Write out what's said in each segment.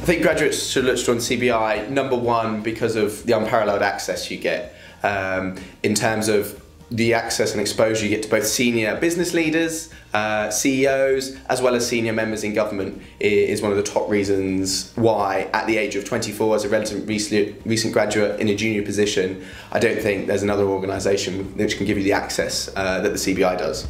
I think graduates should look to join CBI, number one, because of the unparalleled access you get um, in terms of the access and exposure you get to both senior business leaders, uh, CEOs, as well as senior members in government is one of the top reasons why, at the age of 24, as a relatively recent, recent graduate in a junior position, I don't think there's another organisation which can give you the access uh, that the CBI does.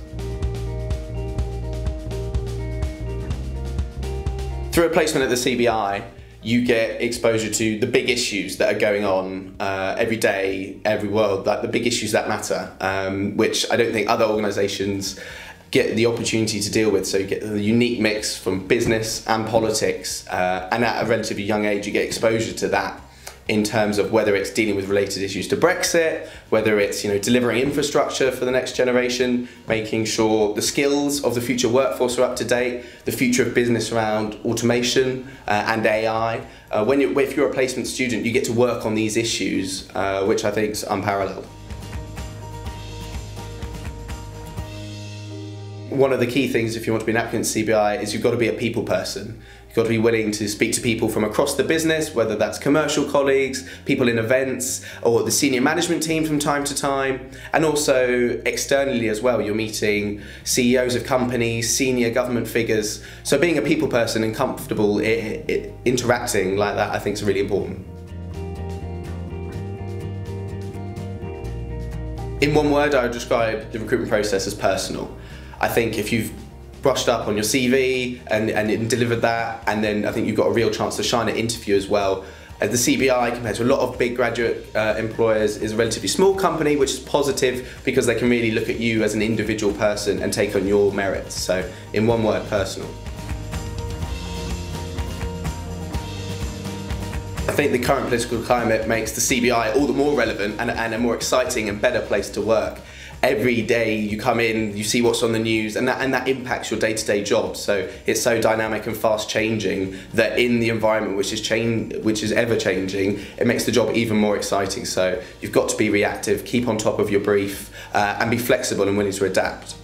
Through a placement at the CBI, you get exposure to the big issues that are going on uh, every day, every world, like the big issues that matter, um, which I don't think other organisations get the opportunity to deal with. So you get the unique mix from business and politics, uh, and at a relatively young age, you get exposure to that in terms of whether it's dealing with related issues to Brexit, whether it's you know delivering infrastructure for the next generation, making sure the skills of the future workforce are up to date, the future of business around automation uh, and AI. Uh, when you, if you're a placement student, you get to work on these issues, uh, which I think is unparalleled. One of the key things if you want to be an applicant to CBI is you've got to be a people person. You've got to be willing to speak to people from across the business, whether that's commercial colleagues, people in events, or the senior management team from time to time. And also externally as well, you're meeting CEOs of companies, senior government figures. So being a people person and comfortable interacting like that, I think is really important. In one word, I would describe the recruitment process as personal. I think if you've brushed up on your CV and, and delivered that, and then I think you've got a real chance to shine at interview as well. Uh, the CBI, compared to a lot of big graduate uh, employers, is a relatively small company, which is positive because they can really look at you as an individual person and take on your merits. So, in one word, personal. I think the current political climate makes the CBI all the more relevant and, and a more exciting and better place to work every day you come in, you see what's on the news, and that and that impacts your day-to-day job. So it's so dynamic and fast changing that in the environment which is change, which is ever changing, it makes the job even more exciting. So you've got to be reactive, keep on top of your brief, uh, and be flexible and willing to adapt.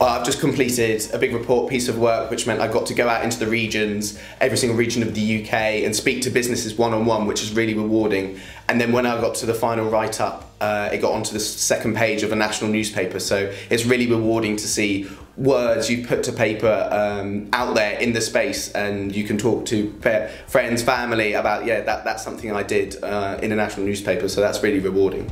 I've just completed a big report piece of work, which meant I got to go out into the regions, every single region of the UK, and speak to businesses one on one, which is really rewarding. And then when I got to the final write up, uh, it got onto the second page of a national newspaper. So it's really rewarding to see words you put to paper um, out there in the space, and you can talk to friends, family about, yeah, that, that's something I did uh, in a national newspaper. So that's really rewarding.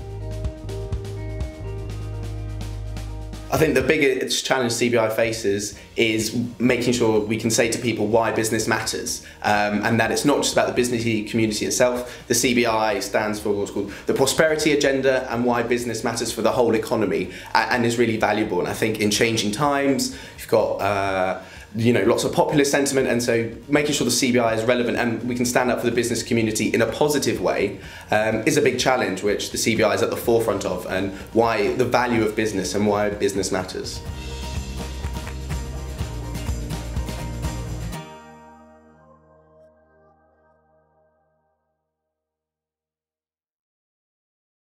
I think the biggest challenge CBI faces is making sure we can say to people why business matters um, and that it's not just about the business community itself. The CBI stands for what's called the prosperity agenda and why business matters for the whole economy and is really valuable. And I think in changing times, you've got uh, you know, lots of populist sentiment, and so making sure the CBI is relevant and we can stand up for the business community in a positive way um, is a big challenge, which the CBI is at the forefront of, and why the value of business and why business matters.